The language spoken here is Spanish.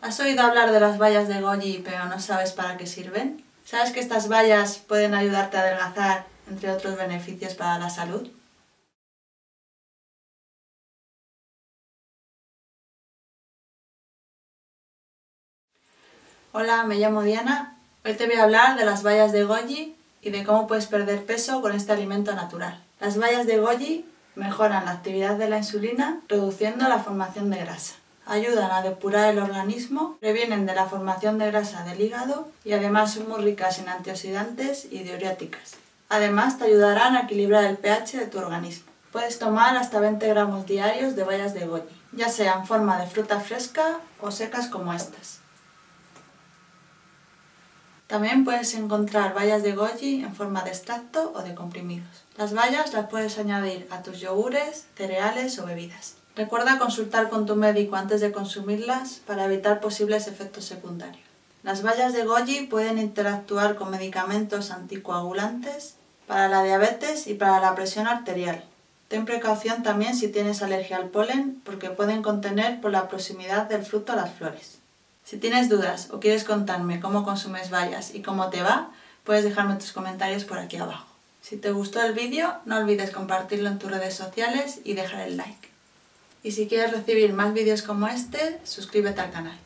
¿Has oído hablar de las bayas de goji pero no sabes para qué sirven? ¿Sabes que estas bayas pueden ayudarte a adelgazar, entre otros beneficios para la salud? Hola, me llamo Diana. Hoy te voy a hablar de las bayas de goji y de cómo puedes perder peso con este alimento natural. Las bayas de goji mejoran la actividad de la insulina reduciendo la formación de grasa. Ayudan a depurar el organismo, previenen de la formación de grasa del hígado y además son muy ricas en antioxidantes y diuréticas. Además te ayudarán a equilibrar el pH de tu organismo. Puedes tomar hasta 20 gramos diarios de bayas de goji, ya sea en forma de fruta fresca o secas como estas. También puedes encontrar bayas de goji en forma de extracto o de comprimidos. Las bayas las puedes añadir a tus yogures, cereales o bebidas. Recuerda consultar con tu médico antes de consumirlas para evitar posibles efectos secundarios. Las bayas de goji pueden interactuar con medicamentos anticoagulantes para la diabetes y para la presión arterial. Ten precaución también si tienes alergia al polen porque pueden contener por la proximidad del fruto a las flores. Si tienes dudas o quieres contarme cómo consumes bayas y cómo te va, puedes dejarme tus comentarios por aquí abajo. Si te gustó el vídeo, no olvides compartirlo en tus redes sociales y dejar el like. Y si quieres recibir más vídeos como este, suscríbete al canal.